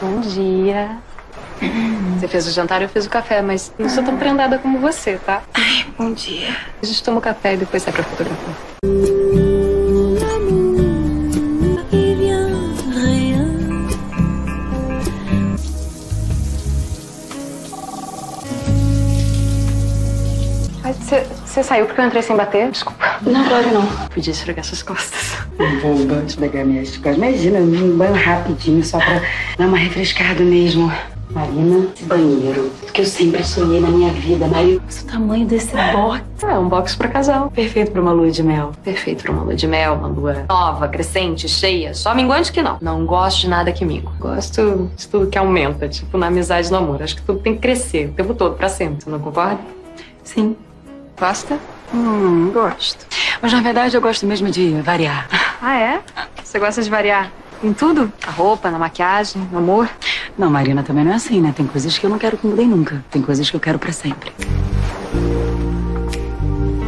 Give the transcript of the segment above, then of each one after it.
Bom dia. Você fez o jantar, eu fiz o café, mas não sou tão prendada como você, tá? Ai, bom dia. A gente toma o café e depois sai pra fotografar. Você saiu porque eu entrei sem bater? Desculpa. Não, claro não. Podia esfregar suas costas. Boba, esfregar minhas costas. Imagina, um banho rapidinho só pra dar uma refrescada mesmo. Marina, esse banheiro, que eu sempre sonhei na minha vida, Marina. Mas o tamanho desse box. É um box pra casal. Perfeito pra uma lua de mel. Perfeito pra uma lua de mel, uma lua nova, crescente, cheia. Só minguante que não. Não gosto de nada que mingo. Gosto de tudo que aumenta, tipo na amizade e no amor. Acho que tudo tem que crescer o tempo todo, pra sempre. Você não concorda? Sim. Gosta? Hum, gosto. Mas na verdade eu gosto mesmo de variar. Ah, é? Você gosta de variar? Em tudo? Na roupa, na maquiagem, no amor? Não, Marina, também não é assim, né? Tem coisas que eu não quero que mudem nunca. Tem coisas que eu quero pra sempre.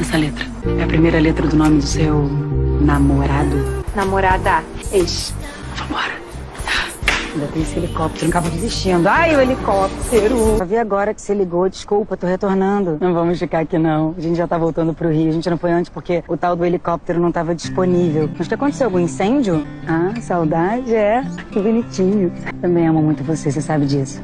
Essa letra é a primeira letra do nome do seu namorado. Namorada. Ex. Ainda tem esse helicóptero, acaba desistindo. Ai, o helicóptero! Eu vi agora que você ligou, desculpa, tô retornando. Não vamos ficar aqui não. A gente já tá voltando pro Rio. A gente não foi antes porque o tal do helicóptero não tava disponível. Mas que aconteceu? Algum incêndio? Ah, saudade? É. Que bonitinho. Também amo muito você, você sabe disso.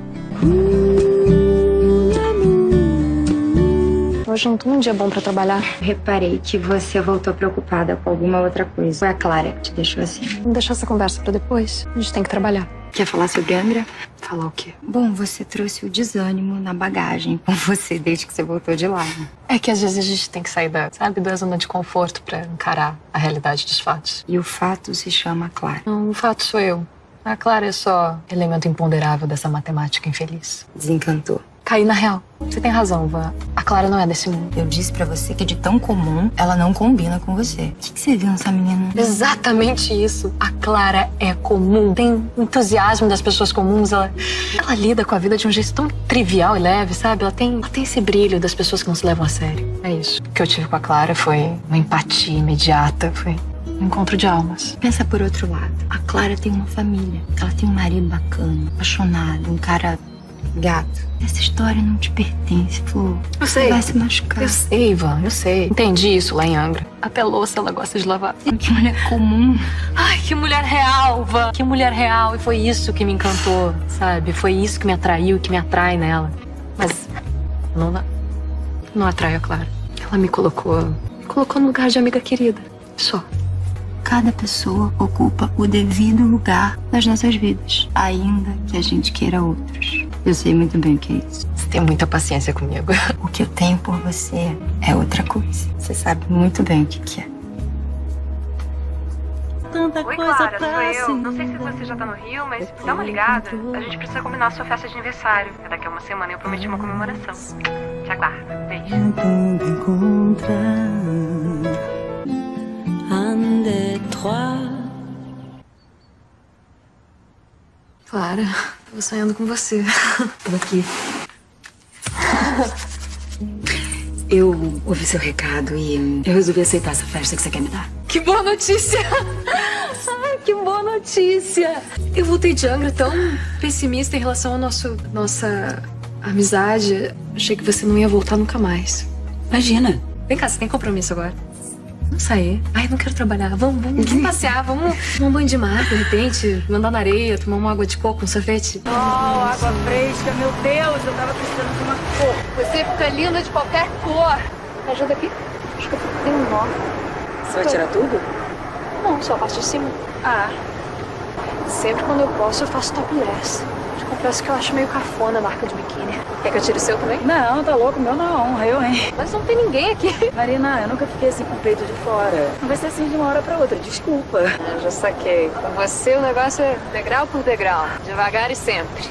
Hoje não tem um dia bom pra trabalhar. Reparei que você voltou preocupada com alguma outra coisa. Foi a Clara que te deixou assim. Vamos deixar essa conversa pra depois. A gente tem que trabalhar. Quer falar sobre Angra? Falar o quê? Bom, você trouxe o desânimo na bagagem com você desde que você voltou de lá. né? É que às vezes a gente tem que sair da, sabe, da zona de conforto pra encarar a realidade dos fatos. E o fato se chama Clara. Não, o fato sou eu. A Clara é só elemento imponderável dessa matemática infeliz. Desencantou. Caí na real. Você tem razão, Vã. Clara não é desse mundo. Eu disse pra você que de tão comum, ela não combina com você. O que, que você viu nessa menina? Exatamente isso. A Clara é comum. Tem entusiasmo das pessoas comuns. Ela, ela lida com a vida de um jeito tão trivial e leve, sabe? Ela tem, ela tem esse brilho das pessoas que não se levam a sério. É isso. O que eu tive com a Clara foi uma empatia imediata. Foi um encontro de almas. Pensa por outro lado. A Clara tem uma família. Ela tem um marido bacana, apaixonado, um cara gato. Essa história não te pertence, Flor. Eu sei. Você vai se machucar. Eu sei, Ivan, eu sei. Entendi isso lá em Angra. Até louça ela gosta de lavar. Que mulher comum. Ai, que mulher real, Van. Que mulher real. E foi isso que me encantou, sabe? Foi isso que me atraiu, que me atrai nela. Mas não, não atrai a Clara. Ela me colocou, me colocou no lugar de amiga querida. Só. Cada pessoa ocupa o devido lugar nas nossas vidas, ainda que a gente queira outros. Eu sei muito bem o que é isso. Você tem muita paciência comigo. O que eu tenho por você é outra coisa. Você sabe muito bem o que, que é. Oi, Clara, sou eu. Não sei se você já tá no Rio, mas dá uma ligada. A gente precisa combinar a sua festa de aniversário. É daqui a uma semana e eu prometi uma comemoração. Te aguardo. Beijo. Trois. Clara, tava sonhando com você. Tô aqui. Eu ouvi seu recado e eu resolvi aceitar essa festa que você quer me dar. Que boa notícia! Ai, que boa notícia! Eu voltei de Angra tão pessimista em relação à nosso, nossa amizade. Achei que você não ia voltar nunca mais. Imagina. Vem cá, você tem compromisso agora? Vamos sair. Ai, não quero trabalhar. Vamos, vamos, vamos passear. Vamos tomar um banho de mar, de repente. Andar na areia, tomar uma água de coco, um sorvete. Oh, água fresca, meu Deus, eu tava precisando de uma cor. Você fica linda de qualquer cor. Me ajuda aqui. Acho que eu tenho um nó. Você vai tirar tudo? Não, só a parte de cima. Ah, Sempre quando eu posso, eu faço topless. Confesso que eu acho meio cafona a marca de biquíni. Quer que eu tire o seu também? não, tá louco, meu não, eu, hein. Mas não tem ninguém aqui. Marina, eu nunca fiquei assim com o peito de fora. Não vai ser assim de uma hora pra outra, desculpa. Eu já saquei. Com você o negócio é degrau por degrau. Devagar e sempre.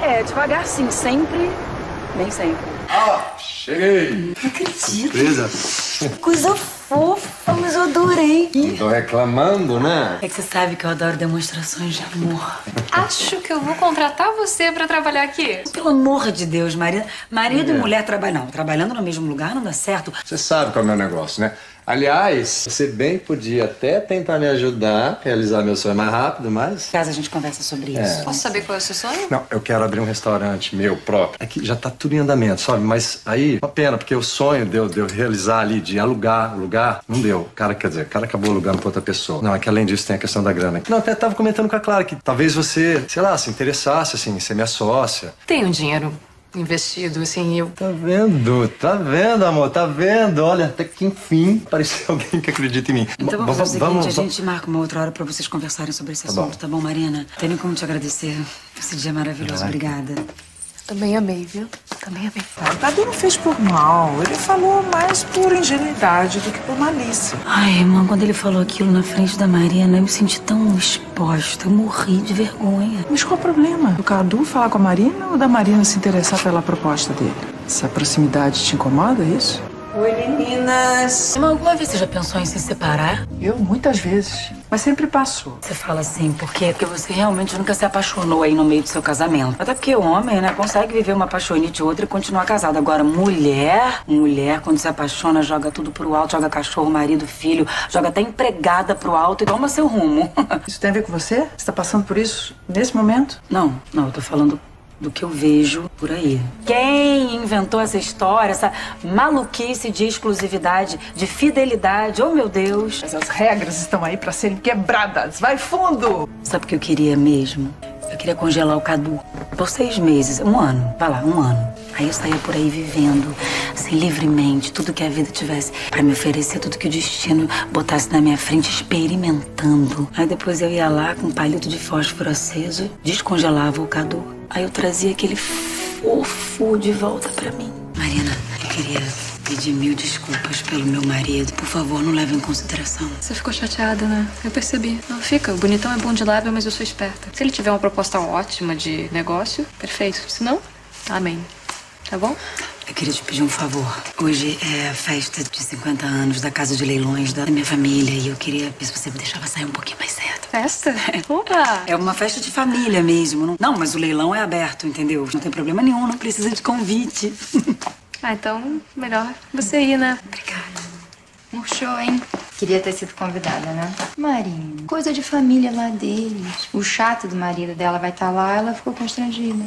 É, devagar sim, sempre, nem sempre. Cheguei! Não acredito. Surpresa! Coisa fofa, tô reclamando, né? É que você sabe que eu adoro demonstrações de amor. Acho que eu vou contratar você pra trabalhar aqui. Pelo amor de Deus, marido, marido É. e mulher trabalham. Não, trabalhando no mesmo lugar não dá certo. Você sabe qual é o meu negócio, né? Aliás, você bem podia até tentar me ajudar a realizar meu sonho mais rápido, mas. Caso a gente conversa sobre isso. Posso saber qual é o seu sonho? Não, eu quero abrir um restaurante meu próprio. É que já tá tudo em andamento, sabe? Mas aí, uma pena, porque o sonho de eu, de eu realizar ali, de alugar o lugar, não deu. O cara, quer dizer, o cara acabou alugando pra outra pessoa. Não, é que além disso tem a questão da grana. Não, até tava comentando com a Clara que talvez você, sei lá, se interessasse, assim, ser minha sócia. Tenho dinheiro investido, assim, eu. Tá vendo? Tá vendo, amor? Tá vendo? Olha, até que enfim apareceu alguém que acredita em mim. Então vamos fazer o seguinte, vamos- a gente marca uma outra hora pra vocês conversarem sobre esse Tá bom. assunto, tá bom, Marina? Tem nem como te agradecer. Esse dia é maravilhoso, obrigada. Também amei, viu? Também amei. O Cadu não fez por mal. Ele falou mais por ingenuidade do que por malícia. Ai, irmã, quando ele falou aquilo na frente da Marina, eu me senti tão exposta, eu morri de vergonha. Mas qual o problema? Do Cadu falar com a Marina ou da Marina se interessar pela proposta dele? Se a proximidade te incomoda, é isso? Oi, meninas. Irmã, alguma vez você já pensou em se separar? Eu, muitas vezes. Mas sempre passou. Você fala assim, por quê? Porque você realmente nunca se apaixonou aí no meio do seu casamento. Até porque o homem, né, consegue viver uma apaixonite ou outra e continuar casado. Agora, mulher, mulher, quando se apaixona, joga tudo pro alto, joga cachorro, marido, filho, joga até empregada pro alto e toma seu rumo. Isso tem a ver com você? Você tá passando por isso nesse momento? Não, não, eu tô falando do que eu vejo por aí. Quem inventou essa história, essa maluquice de exclusividade, de fidelidade? Oh, meu Deus. Mas as regras estão aí pra serem quebradas. Vai fundo! Sabe o que eu queria mesmo? Eu queria congelar o Cadu por seis meses, um ano, vai lá, um ano. Aí eu saía por aí vivendo, assim, livremente, tudo que a vida tivesse pra me oferecer, tudo que o destino botasse na minha frente, experimentando. Aí depois eu ia lá com um palito de fósforo aceso, descongelava o Cadu. Aí eu trazia aquele fofo de volta pra mim. Marina, eu queria pedir mil desculpas pelo meu marido. Por favor, não leve em consideração. Você ficou chateada, né? Eu percebi. Não, fica. O bonitão é bom de lábio, mas eu sou esperta. Se ele tiver uma proposta ótima de negócio, perfeito. Se não, amém. Tá bom? Eu queria te pedir um favor. Hoje é a festa de 50 anos da casa de leilões da minha família e eu queria ver se você me deixava sair um pouquinho mais cedo. Festa? Opa! É uma festa de família mesmo. Não, não, mas o leilão é aberto, entendeu? Não tem problema nenhum, não precisa de convite. Ah, então, melhor você ir, né? Obrigada. Murchou, hein? Queria ter sido convidada, né? Marina, coisa de família lá deles. O chato do marido dela vai estar lá, ela ficou constrangida.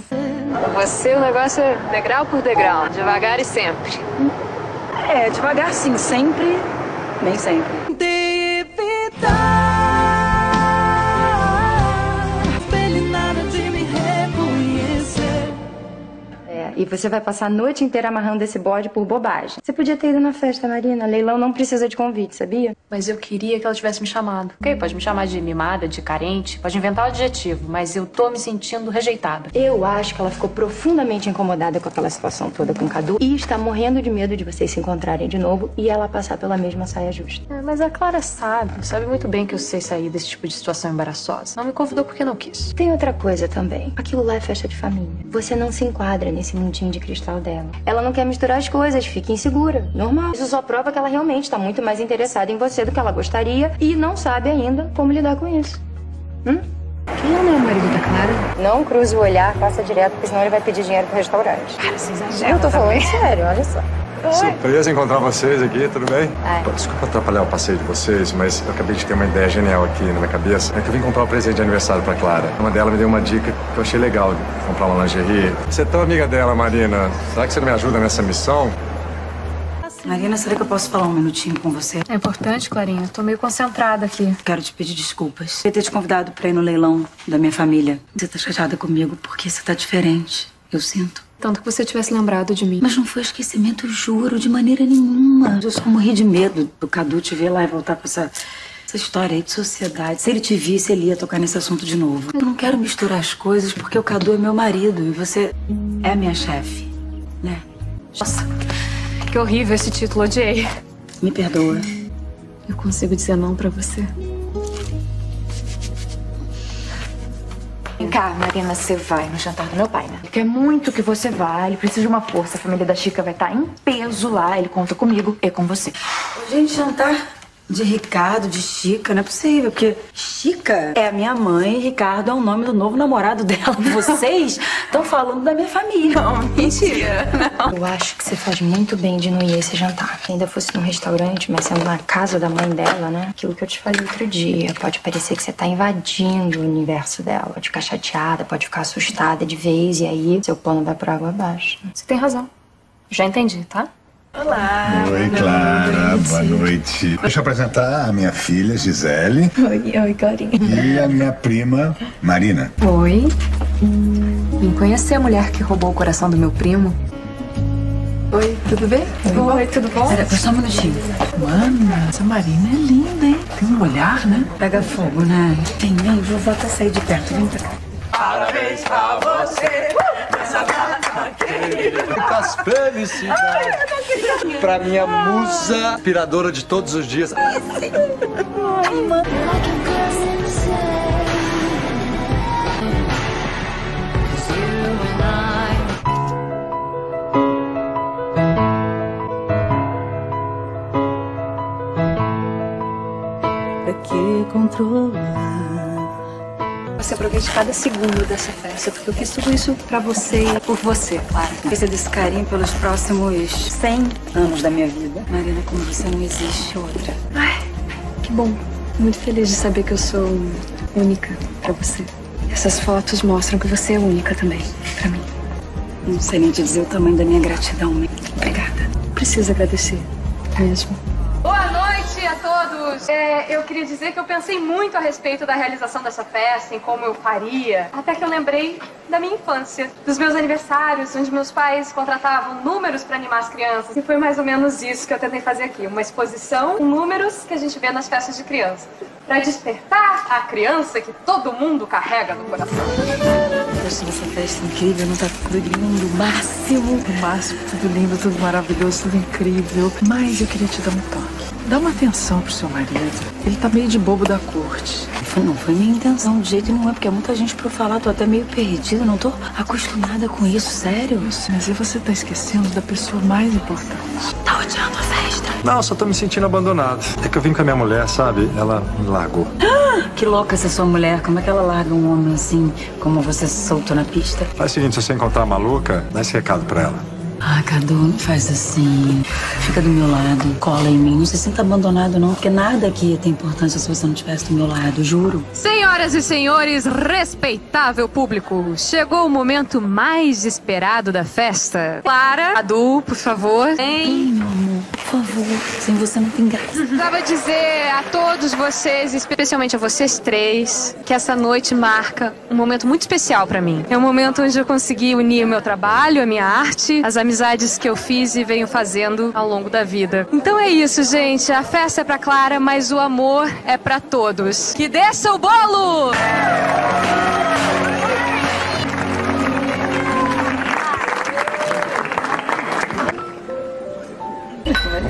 Você, o negócio é degrau por degrau, devagar e sempre. É, devagar sim, sempre, nem sempre. E você vai passar a noite inteira amarrando esse bode por bobagem. Você podia ter ido na festa, Marina. Leilão não precisa de convite, sabia? Mas eu queria que ela tivesse me chamado. Ok, pode me chamar de mimada, de carente, pode inventar o adjetivo, mas eu tô me sentindo rejeitada. Eu acho que ela ficou profundamente incomodada com aquela situação toda com o Cadu e está morrendo de medo de vocês se encontrarem de novo e ela passar pela mesma saia justa. É, mas a Clara sabe, sabe muito bem que eu sei sair desse tipo de situação embaraçosa. Não me convidou porque não quis. Tem outra coisa também. Aquilo lá é festa de família. Você não se enquadra nesse mundinho de cristal dela. Ela não quer misturar as coisas, fica insegura. Normal. Isso só prova que ela realmente está muito mais interessada em você do que ela gostaria e não sabe ainda como lidar com isso. Hum? Quem é o marido da Clara? Não cruze o olhar, passa direto, porque senão ele vai pedir dinheiro pro restaurante. Cara, você exagera. Eu tô falando sério, olha só. Surpresa encontrar vocês aqui, tudo bem? Ai. Desculpa atrapalhar o passeio de vocês, mas eu acabei de ter uma ideia genial aqui na minha cabeça. É que eu vim comprar um presente de aniversário pra Clara. Uma delas me deu uma dica que eu achei legal, de comprar uma lingerie. Você é tão amiga dela, Marina. Será que você não me ajuda nessa missão? Marina, será que eu posso falar um minutinho com você? É importante, Clarinha. Tô meio concentrada aqui. Quero te pedir desculpas. Eu ter te convidado pra ir no leilão da minha família. Você tá chateada comigo porque você tá diferente. Eu sinto. Tanto que você tivesse lembrado de mim. Mas não foi esquecimento, juro, de maneira nenhuma. Eu só morri de medo do Cadu te ver lá e voltar com essa, essa história aí de sociedade. Se ele te visse, ele ia tocar nesse assunto de novo. Eu não quero misturar as coisas porque o Cadu é meu marido e você é minha chefe, né? Nossa, que horrível esse título, odiei. Me perdoa. Eu consigo dizer não pra você. Vem cá, Marina, você vai no jantar do meu pai, né? Ele quer muito que você vá, ele precisa de uma força. A família da Chica vai estar em peso lá, ele conta comigo e com você. Gente, jantar. De Ricardo, de Chica, não é possível, porque Chica é a minha mãe e Ricardo é o nome do novo namorado dela. Vocês estão falando da minha família. Não, mentira. Não. Eu acho que você faz muito bem de não ir a esse jantar. Se ainda fosse num restaurante, mas sendo na casa da mãe dela, né? Aquilo que eu te falei outro dia. Pode parecer que você tá invadindo o universo dela. Pode ficar chateada, pode ficar assustada de vez, e aí seu plano vai por água abaixo. Você tem razão. Já entendi, tá? Olá. Oi, Clara. Boa noite. Deixa eu apresentar a minha filha, Gisele, Oi, oi, Clarinha. e a minha prima, Marina. Oi. Vim conhecer a mulher que roubou o coração do meu primo. Oi, tudo bem? Oi, tudo bom? Pera, só um minutinho. Mana, essa Marina é linda, hein? Tem um olhar, né? Pega fogo, né? Vem, vem, vovó tá sair de perto. Vem pra cá. Muitas felicidades. Pra minha musa inspiradora de todos os dias. Pra que controlar? Você aproveite cada segundo dessa festa, porque eu fiz tudo isso pra você e por você, claro. Precisa desse carinho pelos próximos 100 anos da minha vida. Marina, como você não existe outra. Ai, que bom. Muito feliz de saber que eu sou única pra você. Essas fotos mostram que você é única também, pra mim. Não sei nem te dizer o tamanho da minha gratidão. né? Obrigada. Não precisa agradecer, mesmo. É, eu queria dizer que eu pensei muito a respeito da realização dessa festa, em como eu faria, até que eu lembrei da minha infância, dos meus aniversários, onde meus pais contratavam números para animar as crianças. E foi mais ou menos isso que eu tentei fazer aqui, uma exposição com números que a gente vê nas festas de criança, para despertar a criança que todo mundo carrega no coração. Eu achei essa festa incrível, não tá tudo lindo, o máximo. O máximo, tudo lindo, tudo maravilhoso, tudo incrível. Mas eu queria te dar um toque. Dá uma atenção pro seu marido. Ele tá meio de bobo da corte. Não foi minha intenção, de jeito nenhum, é porque é muita gente pra eu falar, tô até meio perdida, não tô acostumada com isso, sério. Mas aí você tá esquecendo da pessoa mais importante. Tá odiando a festa. Não, só tô me sentindo abandonado. É que eu vim com a minha mulher, sabe? Ela me largou. Que louca essa sua mulher, como é que ela larga um homem assim, como você se soltou na pista? Faz o seguinte, se você encontrar a maluca, dá esse recado pra ela. Ah, Cadu, não faz assim. Fica do meu lado, cola em mim. Não se sinta abandonado, não, porque nada aqui ia ter importância se você não estivesse do meu lado, juro. Senhoras e senhores, respeitável público, chegou o momento mais esperado da festa. Clara, Adu, por favor. Em... Meu amor, por favor, sem você não tem graça. Precisava dizer a todos vocês, especialmente a vocês três, que essa noite marca um momento muito especial pra mim. É um momento onde eu consegui unir o meu trabalho, a minha arte, as amizades que eu fiz e venho fazendo ao longo da vida. Então é isso, gente. A festa é pra Clara, mas o amor é pra todos. Que desça o bolo!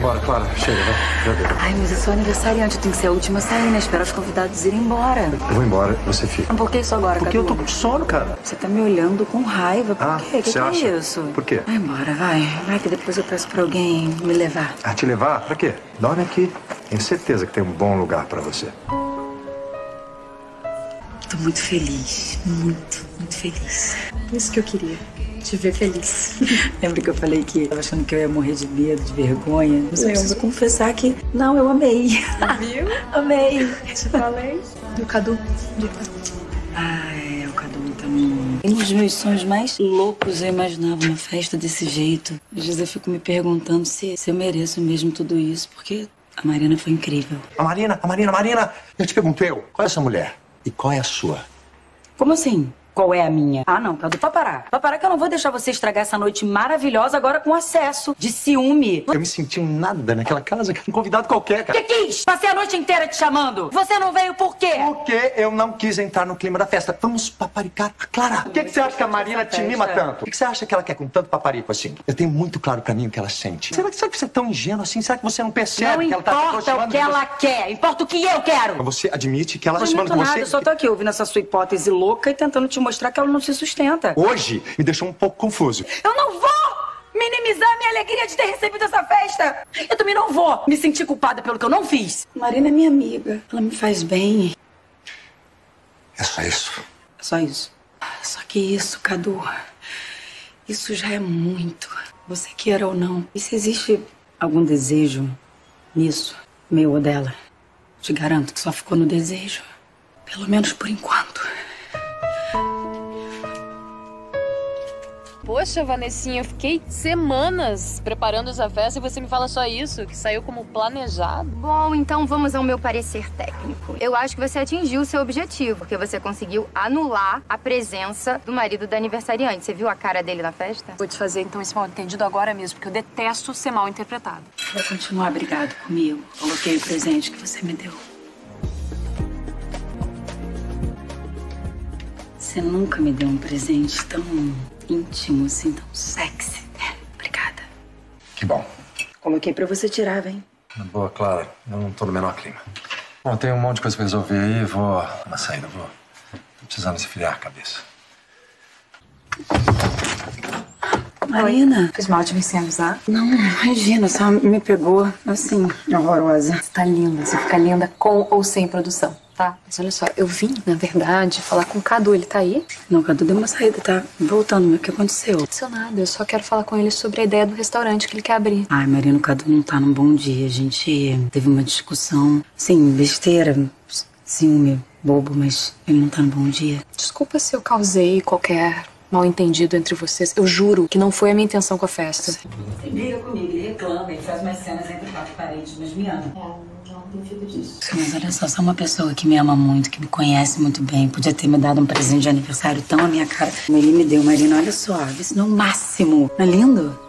Vambora, Clara. Chega, vai. Já deu. Ai, mas eu sou aniversariante, eu tenho que ser a última a sair, né? Esperar os convidados irem embora. Eu vou embora, você fica. Por que isso agora, Porque eu tô Cadu? com sono, cara. Você tá me olhando com raiva. Por Ah, quê? O que, que acha? é isso? Por quê? Vai embora, vai. Vai que depois eu peço pra alguém me levar. Ah, te levar? Pra quê? Dorme aqui. Tenho certeza que tem um bom lugar pra você. Tô muito feliz. Muito, muito feliz. Isso que eu queria. Te ver feliz. Lembra que eu falei que tava achando que eu ia morrer de medo, de vergonha? Eu preciso confessar que. Não, eu amei. Viu? amei. Te falei. Do Cadu. Do Cadu. Ah, é, o Cadu também. Um dos meus sonhos mais loucos eu imaginava uma festa desse jeito. Às vezes eu fico me perguntando se, se eu mereço mesmo tudo isso, porque a Marina foi incrível. A Marina, a Marina, a Marina. Eu te pergunto, eu, qual é essa mulher? E qual é a sua? Como assim? Qual é a minha? Ah, não, Cadu, pra parar. Pra parar que eu não vou deixar você estragar essa noite maravilhosa agora com acesso de ciúme. Eu me senti um nada naquela casa, um convidado qualquer, cara. Que quis? Passei a noite inteira te chamando. Você não veio por quê? Porque eu não quis entrar no clima da festa. Vamos paparicar a Clara. Por que, que você acha que a Marina te mima tanto? O que, que você acha que ela quer com tanto paparico assim? Eu tenho muito claro pra mim o que ela sente. Será que, será que você é tão ingênuo assim? Será que você não percebe Não que ela tá se importa o que ela quer, importa o que eu quero. você? Você admite que ela Não tá admito com você? eu só tô aqui ouvindo essa sua hipótese louca e tentando te mostrar que ela não se sustenta. Hoje me deixou um pouco confuso. Eu não vou minimizar a minha alegria de ter recebido essa festa. Eu também não vou me sentir culpada pelo que eu não fiz. Marina é minha amiga. Ela me faz bem. É só isso. É só isso. Só que isso, Cadu, isso já é muito. Você queira ou não. E se existe algum desejo nisso, meu ou dela? Te garanto que só ficou no desejo. Pelo menos por enquanto. Poxa, Vanessinha, eu fiquei semanas preparando essa festa e você me fala só isso, que saiu como planejado. Bom, então vamos ao meu parecer técnico. Eu acho que você atingiu o seu objetivo, porque você conseguiu anular a presença do marido da aniversariante. Você viu a cara dele na festa? Vou te fazer então esse mal entendido agora mesmo, porque eu detesto ser mal interpretado. Vai continuar brigado comigo. Coloquei o presente que você me deu. Você nunca me deu um presente tão íntimo, assim, tão sexy. É, obrigada. Que bom. Coloquei pra você tirar, vem. Boa, Clara. Eu não tô no menor clima. Bom, tem um monte de coisa pra resolver aí. Vou dar uma saída, vou. Tô precisando esfriar a cabeça. Marina. Fiz mal de me sem avisar. Não, imagina, só me pegou, assim, horrorosa. Você tá linda. Você fica linda com ou sem produção, tá? Mas olha só, eu vim, na verdade, falar com o Cadu. Ele tá aí? Não, Cadu deu uma saída, tá voltando, mas o que aconteceu? Não aconteceu nada. Eu só quero falar com ele sobre a ideia do restaurante que ele quer abrir. Ai, Marina, o Cadu não tá num bom dia. A gente teve uma discussão, assim, besteira, ciúme, bobo, mas ele não tá num bom dia. Desculpa se eu causei qualquer mal entendido entre vocês. Eu juro que não foi a minha intenção com a festa. Ele briga comigo, ele reclama, ele faz umas cenas entre quatro paredes, mas me ama. É, disso. Mas olha só, só uma pessoa que me ama muito, que me conhece muito bem, podia ter me dado um presente de aniversário tão à minha cara ele me deu, Marina. Olha só, isso não é o máximo. Não é lindo?